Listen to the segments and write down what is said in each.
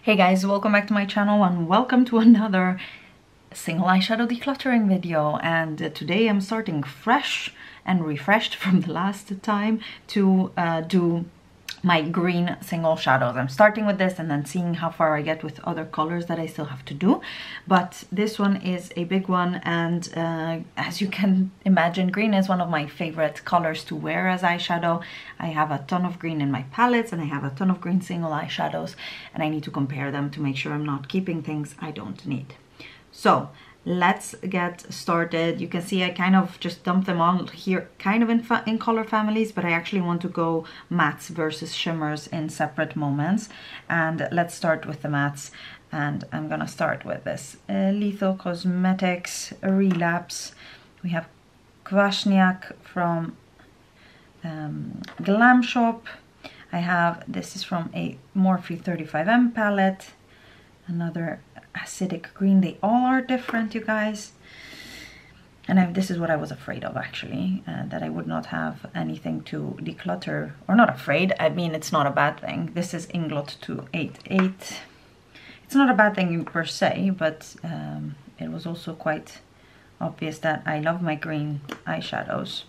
Hey guys, welcome back to my channel and welcome to another single eyeshadow decluttering video. And uh, today I'm starting fresh and refreshed from the last time to uh, do my green single shadows. I'm starting with this and then seeing how far I get with other colors that I still have to do. But this one is a big one and uh, as you can imagine, green is one of my favorite colors to wear as eyeshadow. I have a ton of green in my palettes and I have a ton of green single eyeshadows and I need to compare them to make sure I'm not keeping things I don't need. So let's get started. You can see I kind of just dumped them all here kind of in, in color families, but I actually want to go mattes versus shimmers in separate moments. And let's start with the mattes. And I'm gonna start with this uh, Lethal Cosmetics Relapse. We have Kwasniak from um, Glam Shop. I have, this is from a Morphe 35M palette. Another acidic green. They all are different, you guys. And I, this is what I was afraid of, actually, uh, that I would not have anything to declutter. Or not afraid, I mean, it's not a bad thing. This is Inglot 288. It's not a bad thing per se, but um, it was also quite obvious that I love my green eyeshadows.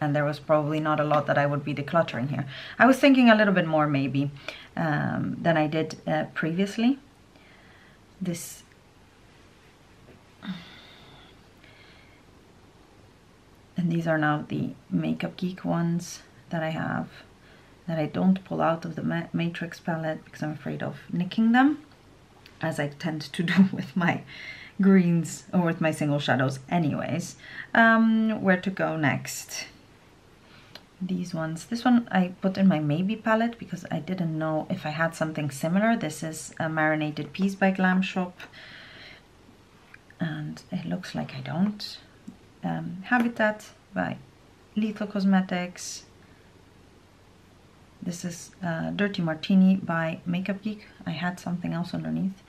And there was probably not a lot that I would be decluttering here. I was thinking a little bit more, maybe, um, than I did uh, previously this and these are now the Makeup Geek ones that I have that I don't pull out of the Matrix palette because I'm afraid of nicking them as I tend to do with my greens or with my single shadows anyways. Um, where to go next? These ones. This one I put in my Maybe palette because I didn't know if I had something similar. This is a Marinated Peas by Glam Shop. And it looks like I don't. Um, Habitat by Lethal Cosmetics. This is uh, Dirty Martini by Makeup Geek. I had something else underneath.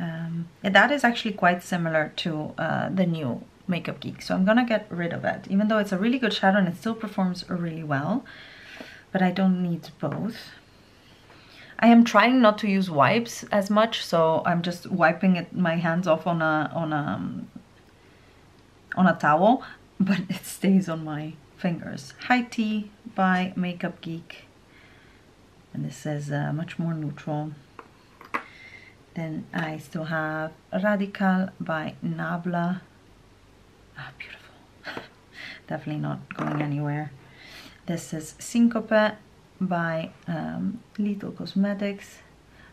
Um, that is actually quite similar to uh, the new Makeup Geek. So I'm gonna get rid of it, even though it's a really good shadow and it still performs really well. But I don't need both. I am trying not to use wipes as much, so I'm just wiping it, my hands off on a on a on a towel, but it stays on my fingers. High Tea by Makeup Geek, and this is uh, much more neutral. Then I still have Radical by Nabla Ah, beautiful. Definitely not going anywhere. This is Syncope by um, Lethal Cosmetics.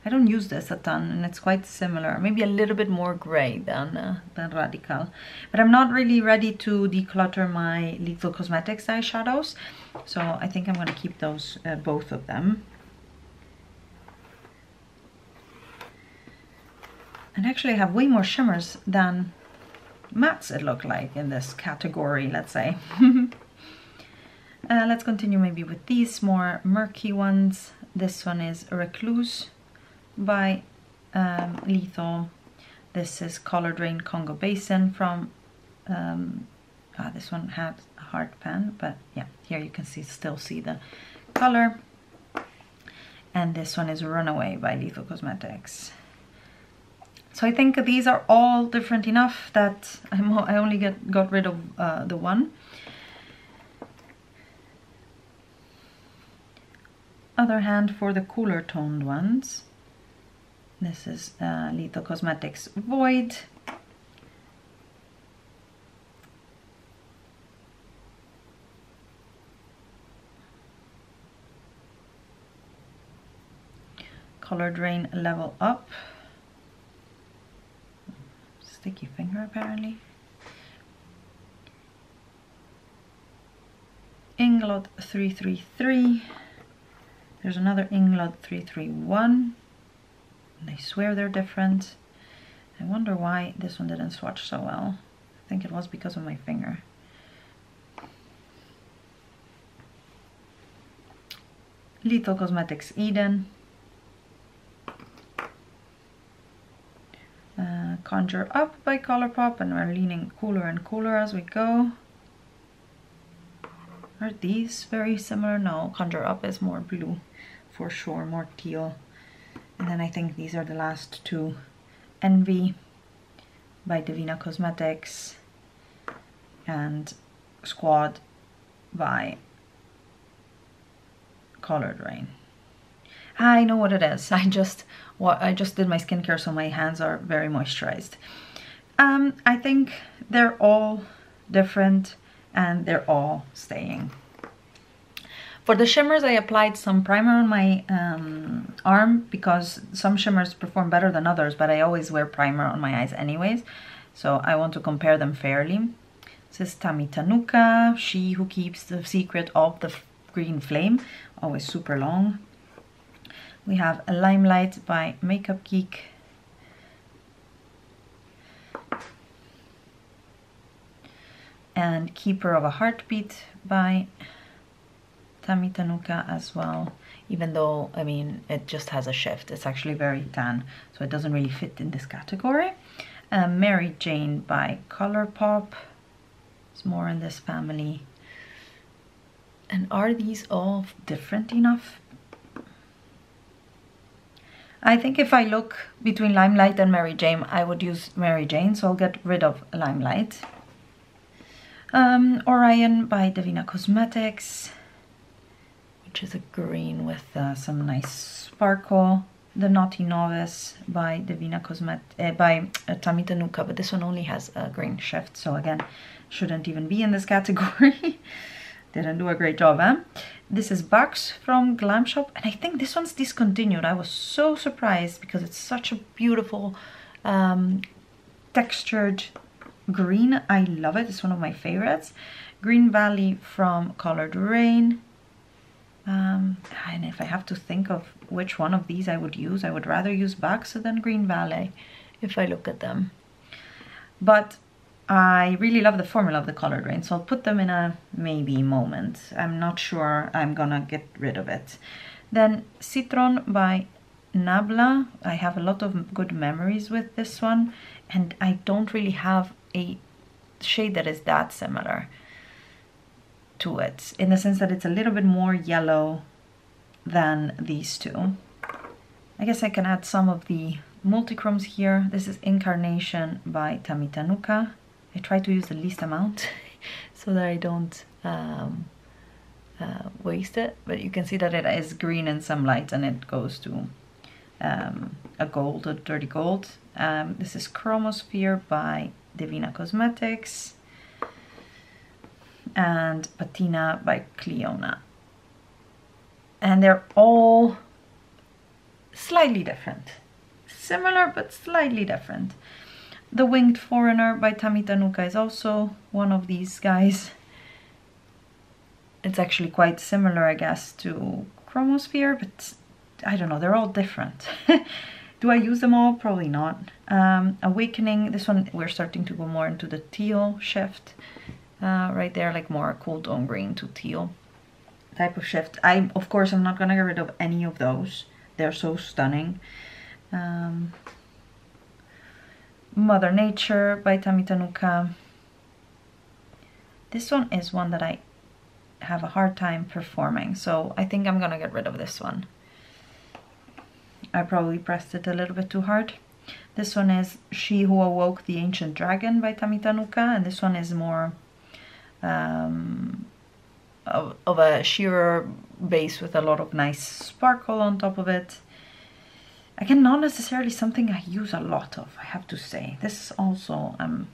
I don't use this a ton and it's quite similar, maybe a little bit more gray than, uh, than Radical. But I'm not really ready to declutter my Lethal Cosmetics eyeshadows, so I think I'm going to keep those, uh, both of them. And actually I have way more shimmers than mattes it looked like in this category, let's say. uh, let's continue maybe with these more murky ones. This one is Recluse by um, Lethal. This is Coloured Raine Congo Basin from, um, ah, this one had a hard pen, but yeah, here you can see still see the color. And this one is Runaway by Lethal Cosmetics. So I think these are all different enough that I'm, I only get, got rid of uh, the one. Other hand for the cooler toned ones. This is uh, Lethal Cosmetics Void. Coloured Raine Level Up sticky finger apparently. Inglot 333. There's another Inglot 331. They swear they're different. I wonder why this one didn't swatch so well. I think it was because of my finger. Lethal Cosmetics Eden. Conjure Up by Colourpop and we're leaning cooler and cooler as we go. Are these very similar? No, Conjure Up is more blue for sure, more teal. And then I think these are the last two. Envy by Devinah Cosmetics and Squad by Coloured Raine. I know what it is. I just what I just did my skincare so my hands are very moisturized. Um, I think they're all different and they're all staying. For the shimmers, I applied some primer on my um, arm because some shimmers perform better than others, but I always wear primer on my eyes anyways. So I want to compare them fairly. This is Tammy Tanuka, she who keeps the secret of the green flame, always super long. We have a Limelight by Makeup Geek. And Keeper of a Heartbeat by Tammy Tanuka as well. Even though, I mean, it just has a shift. It's actually very tan, so it doesn't really fit in this category. Um, Mary Jane by Colourpop. It's more in this family. And are these all different enough? I think if I look between Limelight and Mary Jane, I would use Mary Jane, so I'll get rid of Limelight. Um, Orion by Devinah Cosmetics, which is a green with uh, some nice sparkle. The Naughty Novice by Devinah Cosmet uh, by uh, Tammy Tanuka, but this one only has a green shift, so again, shouldn't even be in this category. Didn't do a great job, eh? This is Bugs from Glam Shop, and I think this one's discontinued. I was so surprised because it's such a beautiful um, textured green. I love it. It's one of my favorites. Green Valley from Coloured Raine. Um, and if I have to think of which one of these I would use, I would rather use Bugs than Green Valley if I look at them. But I really love the formula of the Coloured Raine, so I'll put them in a maybe moment. I'm not sure I'm gonna get rid of it. Then Citron by Nabla. I have a lot of good memories with this one, and I don't really have a shade that is that similar to it, in the sense that it's a little bit more yellow than these two. I guess I can add some of the multichromes here. This is Incarnation by Tammy Tanuka. I try to use the least amount so that I don't um, uh, waste it but you can see that it is green in some light and it goes to um, a gold, a dirty gold. Um, this is Chromosphere by Devinah Cosmetics and Patina by Clionadh. And they're all slightly different. Similar but slightly different. The Winged Foreigner by Tammy Tanuka is also one of these guys. It's actually quite similar, I guess, to Chromosphere, but I don't know, they're all different. Do I use them all? Probably not. Um, Awakening, this one we're starting to go more into the teal shift. Uh, right there, like more cool tone green to teal type of shift. I, of course, I'm not gonna get rid of any of those. They're so stunning. Um, Mother Nature by Tammy Tanuka. This one is one that I have a hard time performing, so I think I'm gonna get rid of this one. I probably pressed it a little bit too hard. This one is She Who Awoke the Ancient Dragon by Tammy Tanuka, and this one is more um, of, of a sheerer base with a lot of nice sparkle on top of it. Again, not necessarily something I use a lot of, I have to say. This also I'm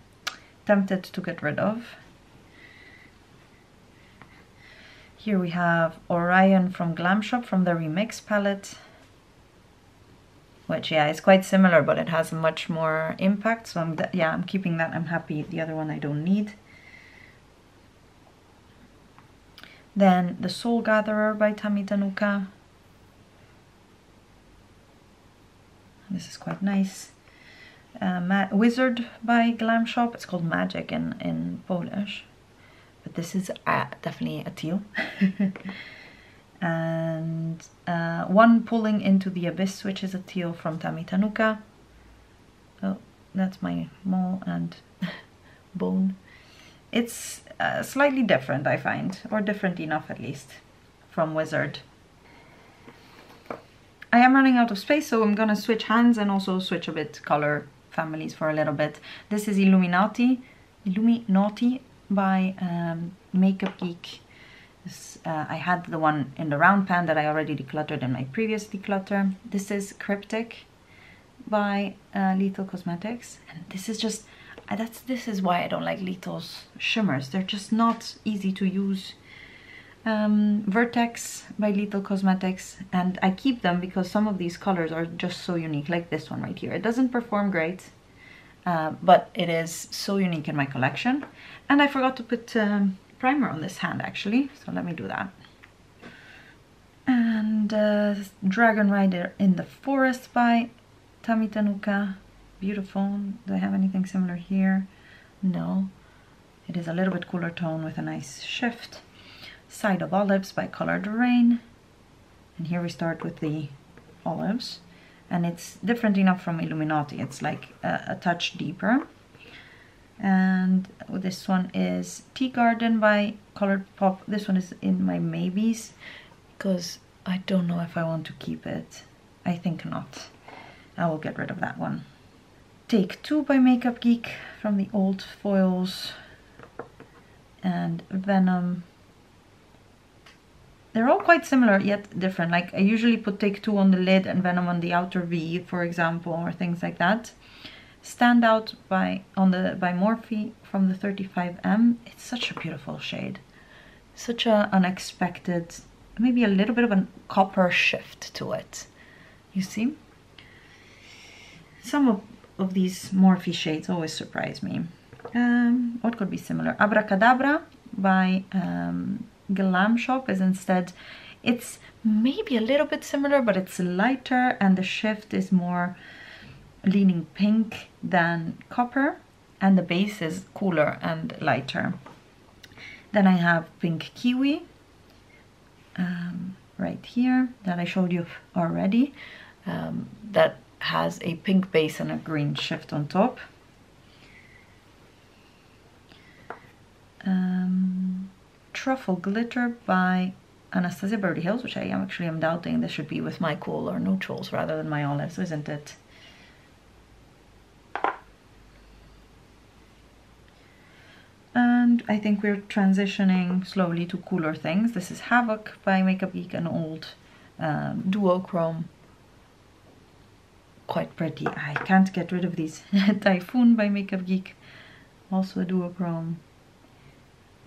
tempted to get rid of. Here we have Orion from Glam Shop from the Remix palette. Which, yeah, is quite similar, but it has much more impact. So, I'm yeah, I'm keeping that. I'm happy. The other one I don't need. Then The Soul Gatherer by Tammy Tanuka. This is quite nice. Uh, Wizard by Glam Shop. It's called Magic in, in Polish. But this is uh, definitely a teal. and uh, One Pulling into the Abyss, which is a teal from Tammy Tanuka. Oh, that's my mole and bone. It's uh, slightly different, I find, or different enough at least, from Wizard. I am running out of space, so I'm gonna switch hands and also switch a bit color families for a little bit. This is Illuminati, Illuminati by um, Makeup Geek. This, uh, I had the one in the round pan that I already decluttered in my previous declutter. This is Cryptic by uh, Lethal Cosmetics. And this is just, uh, that's this is why I don't like Lethal's shimmers. They're just not easy to use. Um, Vertex by Lethal Cosmetics and I keep them because some of these colors are just so unique like this one right here. It doesn't perform great uh, but it is so unique in my collection and I forgot to put um, primer on this hand actually so let me do that. And uh, Dragon Rider in the Forest by Tammy Tanuka. Beautiful. Do I have anything similar here? No. It is a little bit cooler tone with a nice shift. Side of Olives by Coloured Raine. And here we start with the olives. And it's different enough from Illuminati. It's like a, a touch deeper. And this one is Tea Garden by Colored Pop. This one is in my maybes because I don't know if I want to keep it. I think not. I will get rid of that one. Take Two by Makeup Geek from the old foils and Venom. They're all quite similar yet different. Like I usually put Take Two on the lid and Venom on the outer V, for example, or things like that. Stand Out by on the by Morphe from the 35M. It's such a beautiful shade. Such a unexpected, maybe a little bit of a copper shift to it. You see? Some of, of these Morphe shades always surprise me. Um, what could be similar? Abracadabra by um, Glam Shop is instead, it's maybe a little bit similar, but it's lighter and the shift is more leaning pink than copper and the base is cooler and lighter. Then I have Pink Kiwi um, right here that I showed you already. Um, that has a pink base and a green shift on top. Um, Truffle Glitter by Anastasia Beverly Hills, which I am actually am doubting this should be with my cool or neutrals rather than my olives, isn't it? And I think we're transitioning slowly to cooler things. This is Havoc by Makeup Geek, an old um, duochrome quite pretty. I can't get rid of these. Typhoon by Makeup Geek, also a duochrome.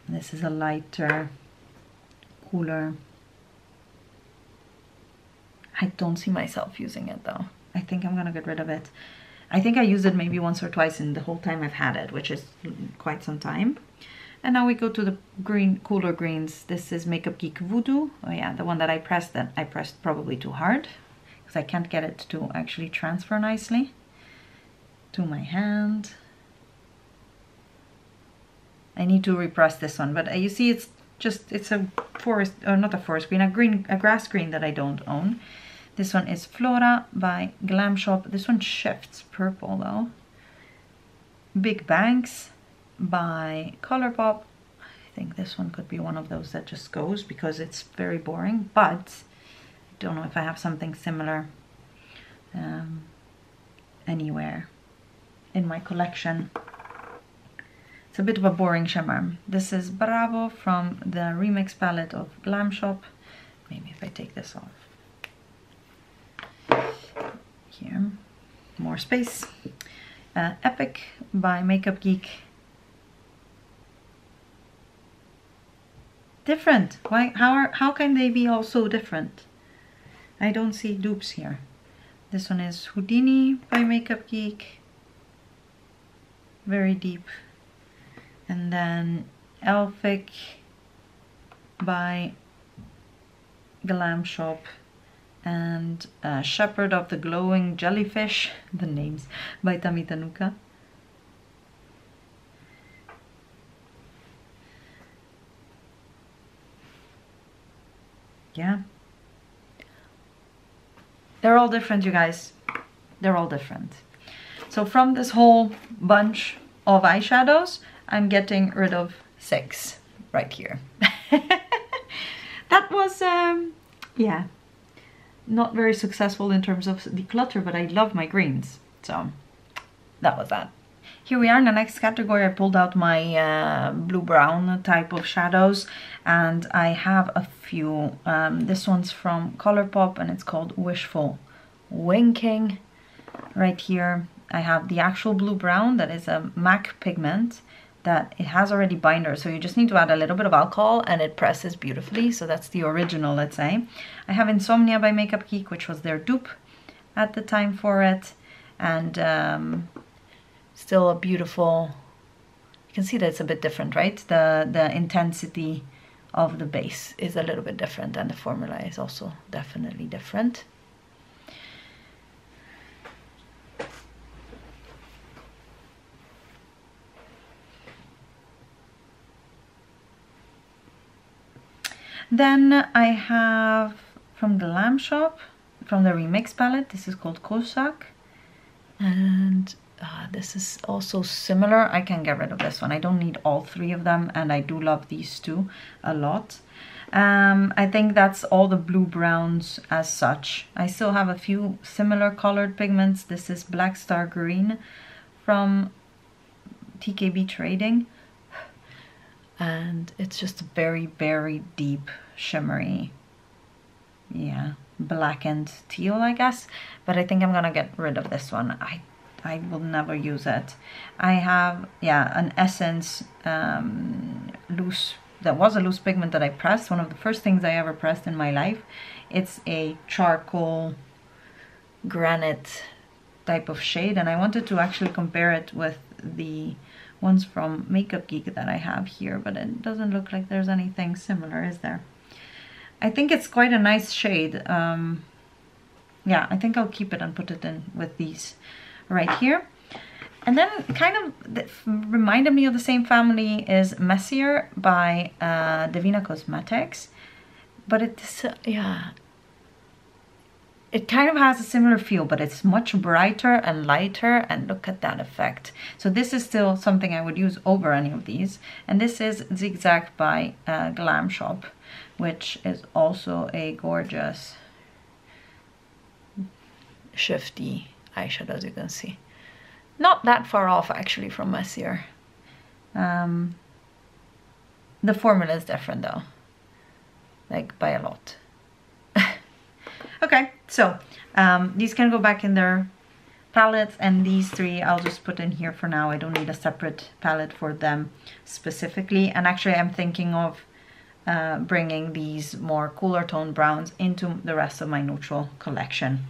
This is a lighter, cooler. I don't see myself using it though. I think I'm gonna get rid of it. I think I used it maybe once or twice in the whole time I've had it, which is quite some time. And now we go to the green, cooler greens. This is Makeup Geek Voodoo. Oh yeah, the one that I pressed that I pressed probably too hard because I can't get it to actually transfer nicely to my hand. I need to repress this one, but uh, you see it's just, it's a forest, or not a forest green, a green, a grass green that I don't own. This one is Flora by Glam Shop. This one shifts purple though. Big Banks by Colourpop. I think this one could be one of those that just goes because it's very boring, but I don't know if I have something similar um, anywhere in my collection. It's a bit of a boring shimmer. This is Bravo from the Remix palette of Glam Shop. Maybe if I take this off. Here, more space. Uh, Epic by Makeup Geek. Different. Why? How are? How can they be all so different? I don't see dupes here. This one is Houdini by Makeup Geek. Very deep. And then Elphick by Glam Shop and uh, Shepherd of the Glowing Jellyfish, the names, by Tammy Tanuka. Yeah, they're all different, you guys. They're all different. So from this whole bunch of eyeshadows, I'm getting rid of six right here. that was, um, yeah, not very successful in terms of declutter, but I love my greens. So that was that. Here we are in the next category. I pulled out my uh, blue-brown type of shadows and I have a few. Um, this one's from Colourpop and it's called Wishful Winking. Right here I have the actual blue-brown that is a MAC pigment that it has already binder so you just need to add a little bit of alcohol and it presses beautifully. So that's the original let's say. I have Insomnia by Makeup Geek which was their dupe at the time for it. And um, still a beautiful you can see that it's a bit different right? The the intensity of the base is a little bit different and the formula is also definitely different Then I have from Glam Shop, from the Remix palette, this is called Kosak. And uh, this is also similar. I can get rid of this one. I don't need all three of them and I do love these two a lot. Um, I think that's all the blue browns as such. I still have a few similar colored pigments. This is Black Star Green from TKB Trading and it's just very very deep shimmery yeah blackened teal I guess. But I think I'm gonna get rid of this one. I I will never use it. I have yeah an essence um, loose that was a loose pigment that I pressed. One of the first things I ever pressed in my life. It's a charcoal granite type of shade and I wanted to actually compare it with the ones from Makeup Geek that I have here, but it doesn't look like there's anything similar, is there? I think it's quite a nice shade. Um, yeah, I think I'll keep it and put it in with these right here. And then kind of reminded me of the same family is Messier by uh, Devinah Cosmetics. But it's, uh, yeah, it kind of has a similar feel, but it's much brighter and lighter and look at that effect. So this is still something I would use over any of these. And this is Zigzag by uh, Glam Shop, which is also a gorgeous shifty eyeshadow as you can see. Not that far off actually from Messier. Um, the formula is different though, like by a lot. Okay, so um, these can go back in their palettes and these three I'll just put in here for now. I don't need a separate palette for them specifically. And actually I'm thinking of uh, bringing these more cooler tone browns into the rest of my neutral collection.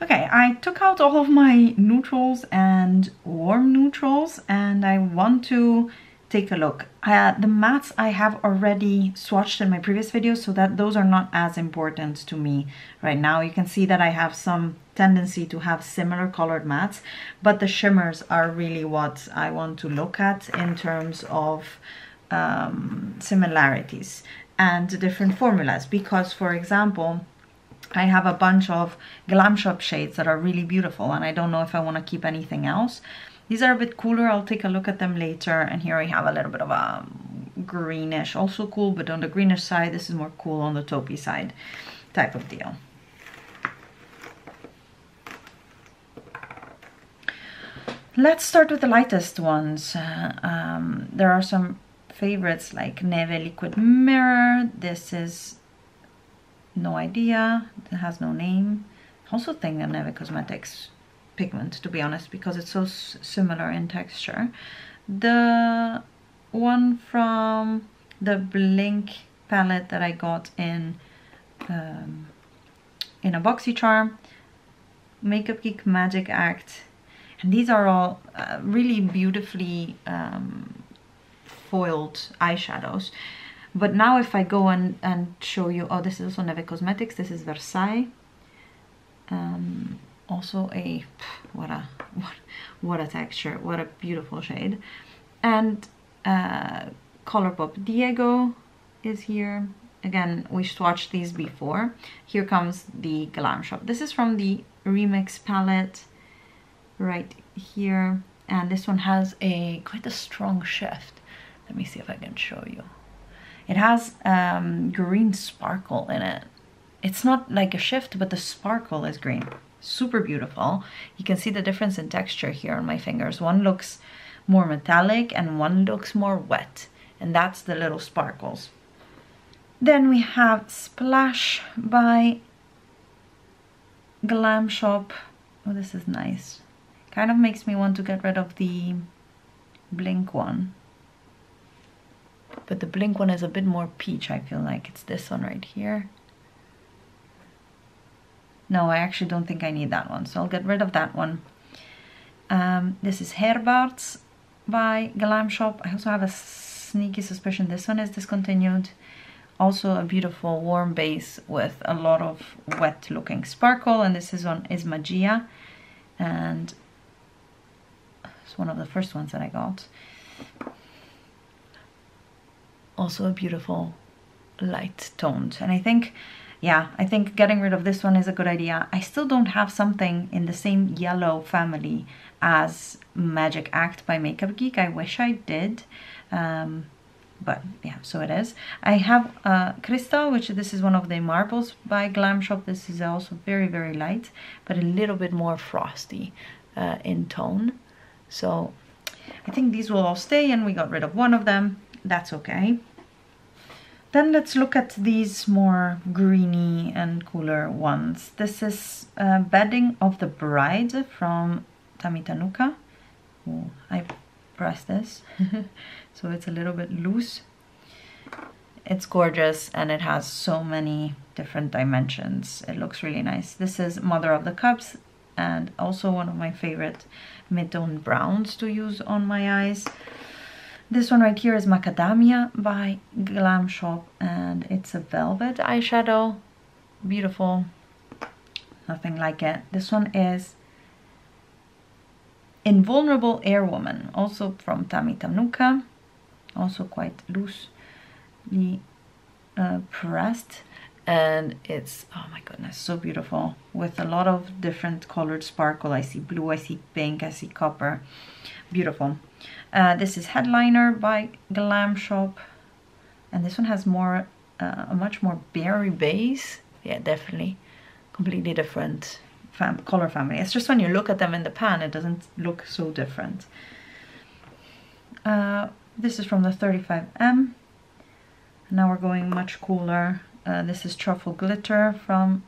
Okay, I took out all of my neutrals and warm neutrals and I want to take a look. Uh, the mattes I have already swatched in my previous videos so that those are not as important to me right now. You can see that I have some tendency to have similar colored mattes, but the shimmers are really what I want to look at in terms of um, similarities and different formulas because for example I have a bunch of Glam Shop shades that are really beautiful and I don't know if I want to keep anything else these are a bit cooler. I'll take a look at them later. And here I have a little bit of a greenish, also cool, but on the greenish side, this is more cool on the taupey side type of deal. Let's start with the lightest ones. Uh, um, there are some favorites like Neve Liquid Mirror. This is no idea. It has no name. Also think that Neve Cosmetics pigment to be honest because it's so similar in texture the one from the blink palette that I got in um, in a BoxyCharm Makeup Geek Magic Act and these are all uh, really beautifully um, foiled eyeshadows. But now if I go and, and show you oh this is also Neve Cosmetics this is Versailles. Um, also a what a what, what a texture what a beautiful shade. And uh, Colourpop Diego is here. Again we swatched these before. Here comes the Glam Shop. This is from the remix palette right here. And this one has a quite a strong shift let me see if I can show you it has um, green sparkle in it it's not like a shift, but the sparkle is green. Super beautiful. You can see the difference in texture here on my fingers. One looks more metallic and one looks more wet. And that's the little sparkles. Then we have Splash by Glam Shop. Oh, this is nice. Kind of makes me want to get rid of the Blink one. But the Blink one is a bit more peach, I feel like. It's this one right here. No, I actually don't think I need that one, so I'll get rid of that one. Um, this is Herbarts by Glam Shop. I also have a sneaky suspicion this one is discontinued. Also a beautiful warm base with a lot of wet looking sparkle and this is one is Magia and it's one of the first ones that I got. Also a beautiful light toned and I think yeah I think getting rid of this one is a good idea. I still don't have something in the same yellow family as Magic Act by Makeup Geek. I wish I did. Um, but yeah so it is i have uh crystal which this is one of the marbles by glam shop this is also very very light but a little bit more frosty uh, in tone so i think these will all stay and we got rid of one of them that's okay then let's look at these more greeny and cooler ones. This is uh, bedding of the bride from Tammy Tanuka oh, i pressed this. So it's a little bit loose. It's gorgeous and it has so many different dimensions. It looks really nice. This is mother of the cups and also one of my favorite mid-tone browns to use on my eyes this one right here is macadamia by glam shop and it's a velvet eyeshadow beautiful nothing like it this one is Invulnerable Airwoman, also from Tammy Tanuka, also quite loosely uh, pressed. And it's, oh my goodness, so beautiful with a lot of different colored sparkle. I see blue, I see pink, I see copper. Beautiful. Uh, this is Headliner by Glam Shop. And this one has more, uh, a much more berry base. Yeah, definitely. Completely different fam color family. It's just when you look at them in the pan, it doesn't look so different. Uh, this is from the 35M. Now we're going much cooler. Uh, this is Truffle Glitter from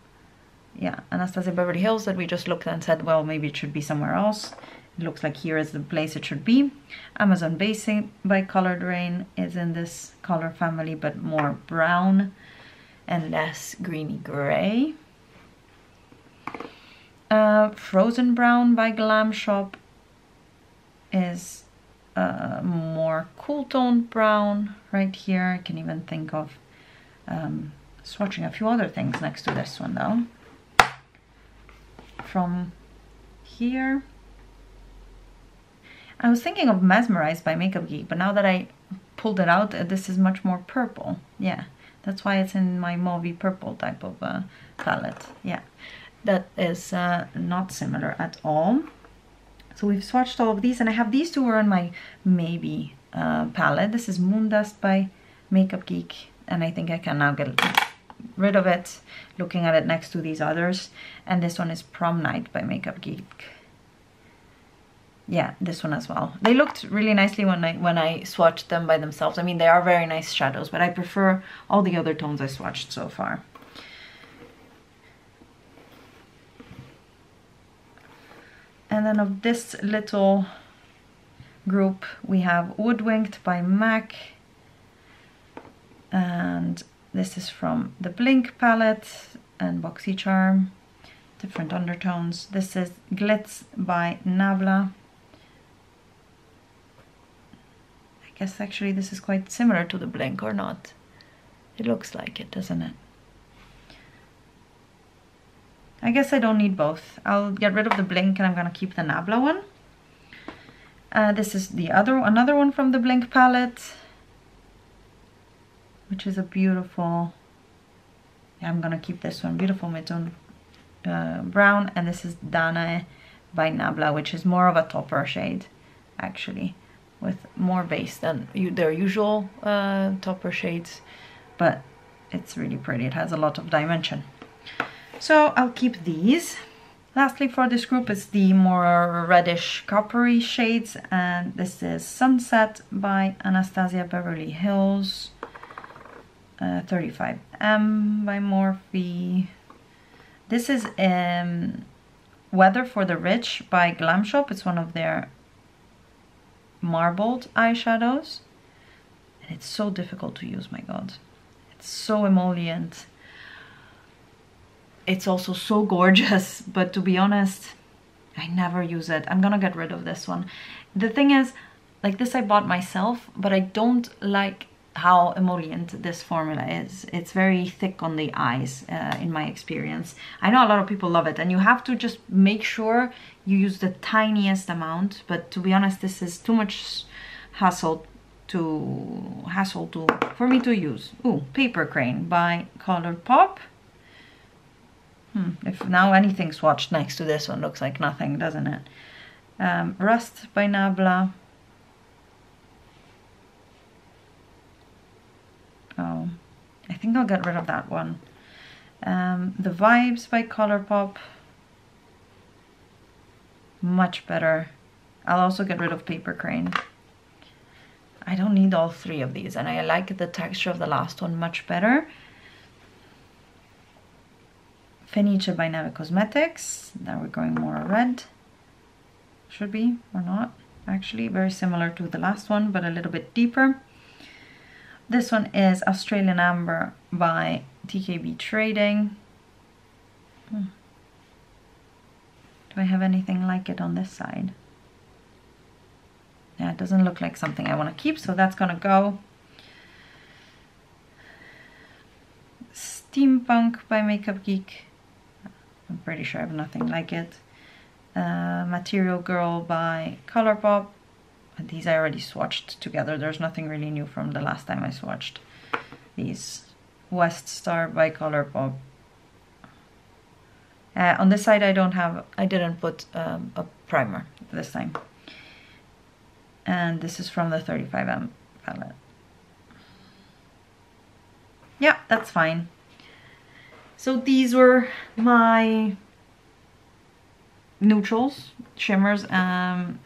yeah, Anastasia Beverly Hills that we just looked and said, well, maybe it should be somewhere else. It looks like here is the place it should be. Amazon Basic by Coloured Raine is in this color family, but more brown and less greeny gray. Uh, Frozen Brown by Glam Shop is a more cool toned brown right here. I can even think of um, swatching a few other things next to this one though. From here, I was thinking of Mesmerized by Makeup Geek, but now that I pulled it out, uh, this is much more purple. Yeah, that's why it's in my mauvey purple type of uh, palette. Yeah that is uh, not similar at all. So we've swatched all of these and I have these two are on my maybe uh, palette. This is Moondust by Makeup Geek and I think I can now get rid of it looking at it next to these others. And this one is Prom Night by Makeup Geek. Yeah, this one as well. They looked really nicely when I when I swatched them by themselves. I mean, they are very nice shadows, but I prefer all the other tones I swatched so far. And then of this little group, we have Woodwinked by MAC. And this is from the Blink palette and BoxyCharm. Different undertones. This is Glitz by Nabla. I guess actually this is quite similar to the Blink or not. It looks like it, doesn't it? I guess I don't need both. I'll get rid of the Blink and I'm gonna keep the Nabla one. Uh, this is the other another one from the Blink palette, which is a beautiful, yeah, I'm gonna keep this one, beautiful mid-tone uh, brown, and this is Danae by Nabla, which is more of a topper shade, actually, with more base than their usual uh, topper shades, but it's really pretty. It has a lot of dimension. So I'll keep these. Lastly for this group is the more reddish coppery shades and this is Sunset by Anastasia Beverly Hills. Uh, 35M by Morphe. This is um, Weather for the Rich by Glam Shop. It's one of their marbled eyeshadows. And it's so difficult to use, my god. It's so emollient. It's also so gorgeous, but to be honest, I never use it. I'm gonna get rid of this one. The thing is, like this I bought myself, but I don't like how emollient this formula is. It's very thick on the eyes uh, in my experience. I know a lot of people love it and you have to just make sure you use the tiniest amount but to be honest this is too much hassle to hassle to for me to use. oh Paper Crane by Colourpop. Hmm, if now anything swatched next to this one looks like nothing, doesn't it? Um, Rust by Nabla. Oh, I think I'll get rid of that one. Um, the Vibes by Colourpop. Much better. I'll also get rid of Paper Crane. I don't need all three of these and I like the texture of the last one much better. Fenice by Neve Cosmetics. Now we're going more red. Should be or not. Actually, very similar to the last one, but a little bit deeper. This one is Australian Amber by TKB Trading. Hmm. Do I have anything like it on this side? Yeah, it doesn't look like something I want to keep, so that's going to go. Steampunk by Makeup Geek. I'm pretty sure I have nothing like it. Uh, Material Girl by Colourpop these I already swatched together. There's nothing really new from the last time I swatched these. West Star by Colourpop. Uh, on this side I don't have, I didn't put um, a primer this time. And this is from the 35M palette. Yeah, that's fine. So these were my neutrals, shimmers, um,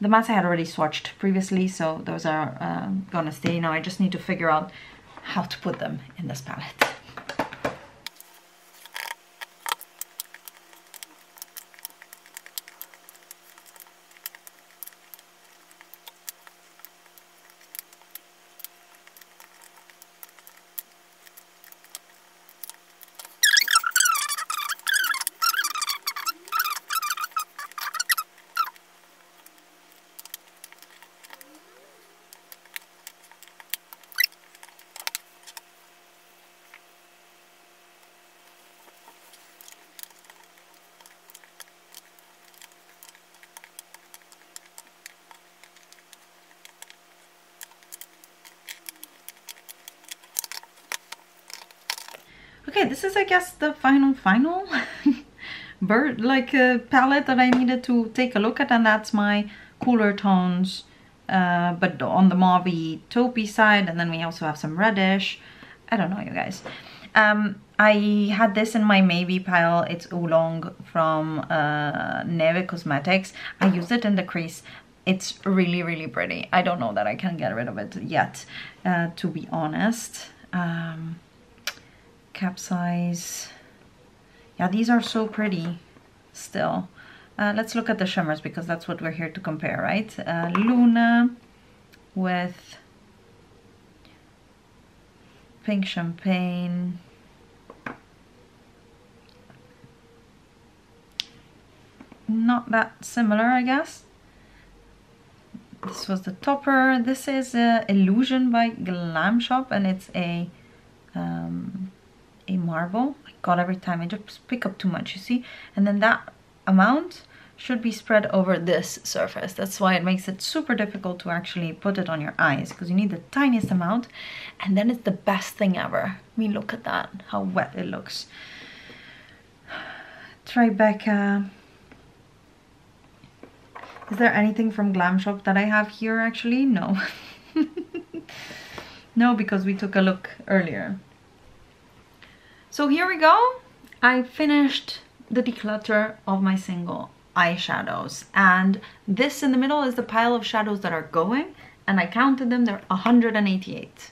the mattes I had already swatched previously, so those are um, gonna stay. Now I just need to figure out how to put them in this palette. Okay, this is I guess the final final bird like uh, palette that I needed to take a look at and that's my cooler tones uh, but on the mauve taupey side and then we also have some reddish. I don't know you guys. Um, I had this in my maybe pile. It's Oolong from uh, Neve Cosmetics. I used it in the crease. It's really, really pretty. I don't know that I can get rid of it yet, uh, to be honest. Um, capsize. Yeah, these are so pretty still. Uh, let's look at the shimmers because that's what we're here to compare, right? Uh, Luna with pink champagne. Not that similar, I guess. This was the topper. This is uh, Illusion by Glam Shop and it's a a marble. My god, every time I just pick up too much, you see? And then that amount should be spread over this surface. That's why it makes it super difficult to actually put it on your eyes because you need the tiniest amount and then it's the best thing ever. I mean, look at that, how wet it looks. Tribeca. Is there anything from Glam Shop that I have here actually? No. no, because we took a look earlier. So here we go. I finished the declutter of my single eyeshadows and this in the middle is the pile of shadows that are going and I counted them, they're 188.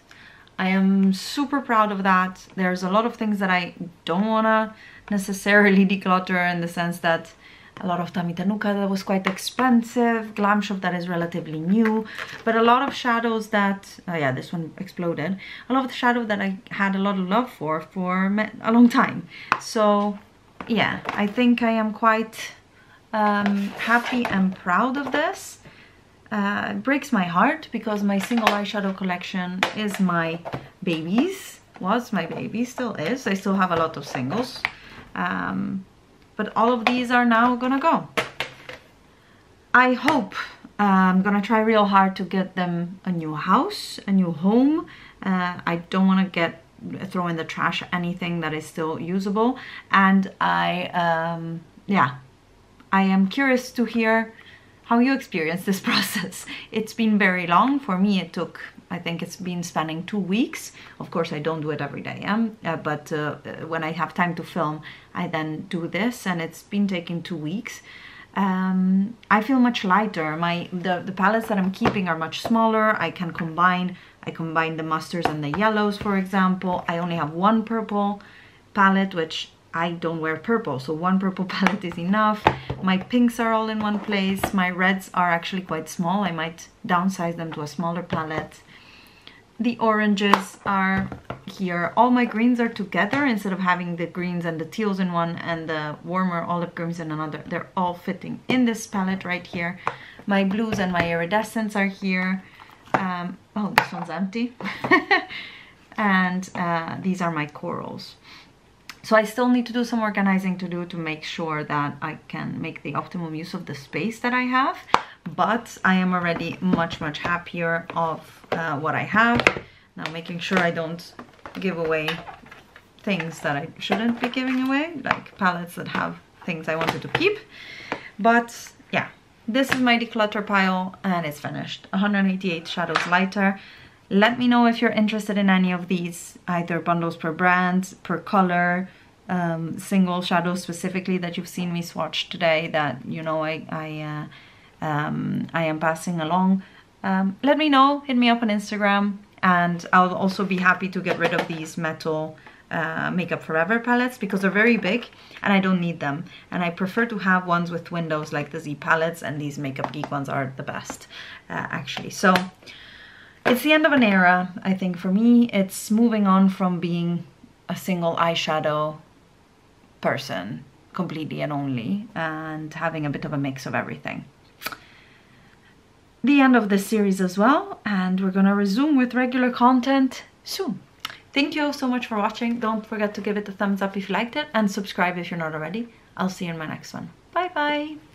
I am super proud of that. There's a lot of things that I don't want to necessarily declutter in the sense that a lot of Tammy Tanuka that was quite expensive, Glam Shop that is relatively new, but a lot of shadows that, oh yeah, this one exploded, a lot of the shadow that I had a lot of love for for a long time. So yeah, I think I am quite um, happy and proud of this. Uh, it breaks my heart because my single eyeshadow collection is my baby's, was my baby, still is. I still have a lot of singles. Um, but all of these are now gonna go. I hope uh, I'm gonna try real hard to get them a new house, a new home. Uh, I don't want to get throw in the trash anything that is still usable and I um, yeah I am curious to hear how you experience this process. It's been very long. For me, it took, I think it's been spanning two weeks. Of course, I don't do it every day, um, uh, but uh, when I have time to film, I then do this and it's been taking two weeks. Um, I feel much lighter. My the, the palettes that I'm keeping are much smaller. I can combine, I combine the mustards and the yellows, for example. I only have one purple palette, which I don't wear purple, so one purple palette is enough. My pinks are all in one place. My reds are actually quite small. I might downsize them to a smaller palette. The oranges are here. All my greens are together instead of having the greens and the teals in one and the warmer olive greens in another. They're all fitting in this palette right here. My blues and my iridescents are here. Um, oh, this one's empty. and uh, these are my corals. So I still need to do some organizing to do to make sure that I can make the optimum use of the space that I have. But I am already much, much happier of uh, what I have. Now making sure I don't give away things that I shouldn't be giving away, like palettes that have things I wanted to keep. But yeah, this is my declutter pile and it's finished. 188 shadows lighter. Let me know if you're interested in any of these, either bundles per brand, per color, um, single shadows specifically that you've seen me swatch today that, you know, I, I, uh, um, I am passing along. Um, let me know, hit me up on Instagram, and I'll also be happy to get rid of these metal uh, Makeup Forever palettes because they're very big and I don't need them. And I prefer to have ones with windows like the Z palettes and these Makeup Geek ones are the best, uh, actually. So it's the end of an era, I think for me. It's moving on from being a single eyeshadow person completely and only and having a bit of a mix of everything. The end of this series as well and we're gonna resume with regular content soon. Thank you all so much for watching. Don't forget to give it a thumbs up if you liked it and subscribe if you're not already. I'll see you in my next one. Bye bye!